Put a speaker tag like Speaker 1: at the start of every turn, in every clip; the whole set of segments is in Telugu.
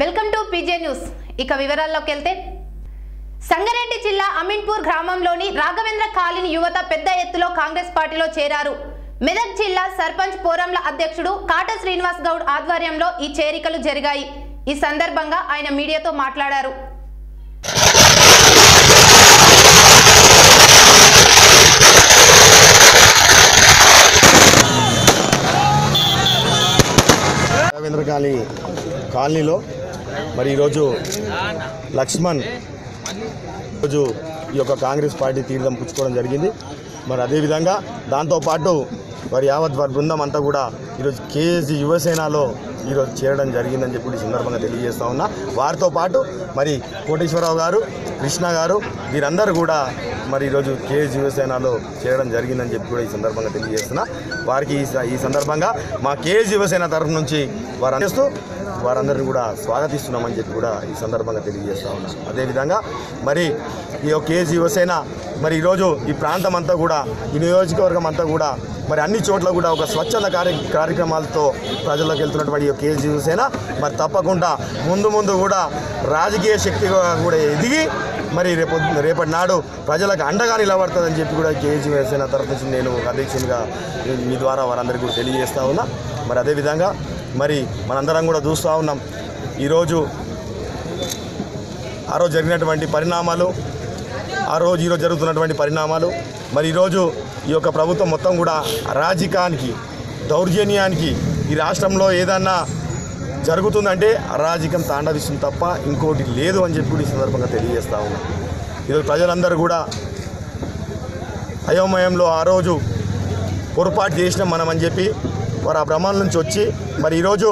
Speaker 1: Welcome to PJ news. ఇక వివరాల్లోకి వెళ్తే సంగారెడ్డి జిల్లా అమీన్పూర్ గ్రామంలోని రాఘవేంద్ర కాలిని యువత పెద్ద ఎత్తులో కాంగ్రెస్ పార్టీలో చేరారు. మెదక్ జిల్లా సర్పంచ్ పోరంల అధ్యక్షుడు కాట శ్రీనివాస్ గౌడ్ ఆధ్వర్యంలో ఈ చేరికలు జరిగాయి. ఈ సందర్భంగా ఆయన మీడియాతో మాట్లాడారు.
Speaker 2: కాలనీ కాలనీలో మరి ఈరోజు లక్ష్మణ్ ఈరోజు ఈ యొక్క కాంగ్రెస్ పార్టీ తీర్థం పుచ్చుకోవడం జరిగింది. మరి అదేవిధంగా దాంతోపాటు వారి యావత్ వారి బృందం అంతా కూడా ఈరోజు కేఎస్జీ యువసేనలో ఈరోజు చేరడం జరిగిందని చెప్పి ఈ సందర్భంగా తెలియజేస్తా ఉన్నా. వారితో పాటు మరి కోటేశ్వరరావు గారు కృష్ణ గారు వీరందరూ కూడా మరి ఈరోజు కేఎస్ యువసేనలో చేరడం జరిగిందని చెప్పి కూడా ఈ సందర్భంగా తెలియజేస్తున్నా. వారికి ఈ స- ఈ సందర్భంగా మా కేఎస్ యువసేన తరఫు నుంచి వారు అందిస్తూ వారందరిని కూడా స్వాగతిస్తున్నామని చెప్పి కూడా ఈ సందర్భంగా తెలియజేస్తా ఉన్నాం. అదేవిధంగా మరి ఈ యొక్క కేజీ యువసేన మరి ఈరోజు ఈ ప్రాంతం అంతా కూడా ఈ నియోజకవర్గం అంతా కూడా మరి అన్ని చోట్ల కూడా ఒక స్వచ్ఛంద కార్య కార్యక్రమాలతో ప్రజల్లోకి వెళ్తున్నటువంటి ఈ యొక్క కేజీ యువసేన మరి తప్పకుండా ముందు ముందు కూడా రాజకీయ శక్తిగా కూడా ఎదిగి మరి రేపు రేపటి నాడు ప్రజలకు అండగా నిలబడుతుందని చెప్పి కూడా కేజీ యువసేన తరఫు నుంచి నేను అధ్యక్షునిగా మీ ద్వారా వారందరికీ కూడా తెలియజేస్తా ఉన్నా. మరి అదేవిధంగా మరి మనందరం కూడా చూస్తూ ఉన్నాం. ఈరోజు ఆ రోజు జరిగినటువంటి పరిణామాలు ఆ రోజు ఈరోజు జరుగుతున్నటువంటి పరిణామాలు మరి ఈరోజు ఈ యొక్క ప్రభుత్వం మొత్తం కూడా అరాజకానికి దౌర్జన్యానికి ఈ రాష్ట్రంలో ఏదన్నా జరుగుతుందంటే అరాజకం తాండవిస్తుంది తప్ప ఇంకోటి లేదు అని చెప్పి కూడా ఈ సందర్భంగా తెలియజేస్తా ఉన్నాం. ఈరోజు ప్రజలందరూ కూడా అయోమయంలో ఆ రోజు పొరపాటు చేసినాం మనం అని చెప్పి వారు ఆ భ్రమం నుంచి వచ్చి మరి ఈరోజు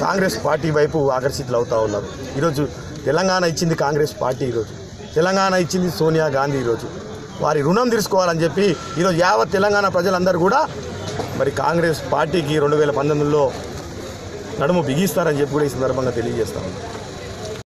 Speaker 2: కాంగ్రెస్ పార్టీ వైపు ఆకర్షితులు అవుతూ ఉన్నారు. ఈరోజు తెలంగాణ ఇచ్చింది కాంగ్రెస్ పార్టీ ఈరోజు. తెలంగాణ ఇచ్చింది సోనియా గాంధీ ఈరోజు. వారి రుణం తీసుకోవాలని చెప్పి ఈరోజు యావత్ తెలంగాణ ప్రజలందరూ కూడా మరి కాంగ్రెస్ పార్టీకి రెండు వేల పంతొమ్మిదిలో నడుము బిగిస్తారని చెప్పి కూడా ఈ సందర్భంగా తెలియజేస్తాను